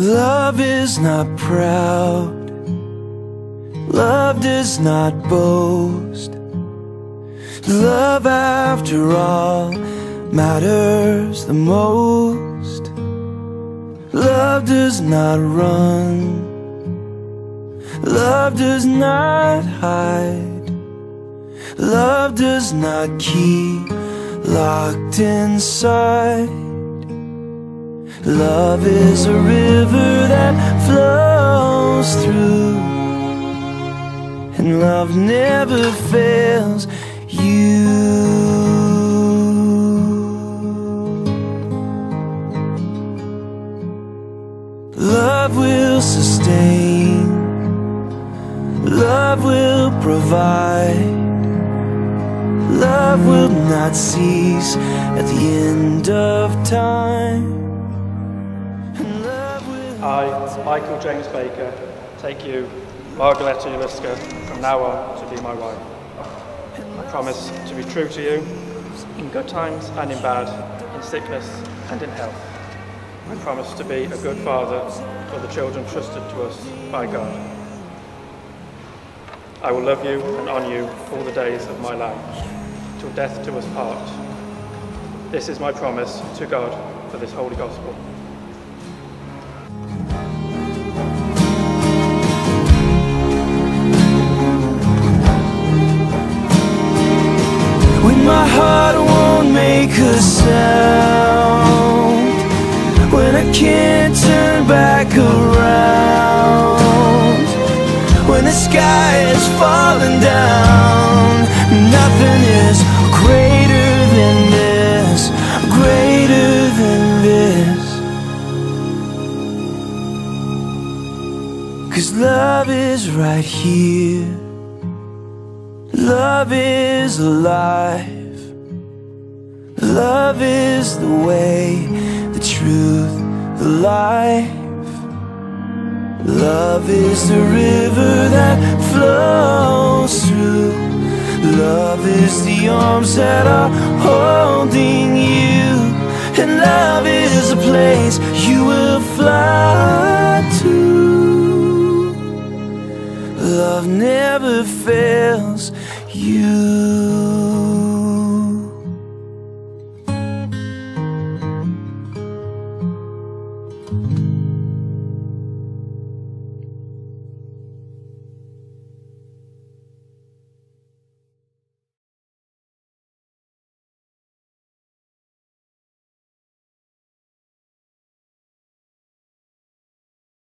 Love is not proud. Love does not boast. Love after all matters the most. Love does not run. Love does not hide. Love does not keep locked inside Love is a river that flows through. And love never fails you. Love will sustain. Love will provide. Love will not cease at the end of time I, Michael James Baker, take you, Margareta Uliska, from now on to be my wife. I promise to be true to you in good times and in bad, in sickness and in health. I promise to be a good father for the children trusted to us by God. I will love you and honour you all the days of my life, till death do us part. This is my promise to God for this holy gospel. Make a sound When I can't turn back around. When the sky is falling down Nothing is greater than this Greater than this. Cause love is right here. Love is alive Love is the way, the truth, the life. Love is the river that flows through. Love is the arms that are holding you. And love is a place you will fly to. Love never fails you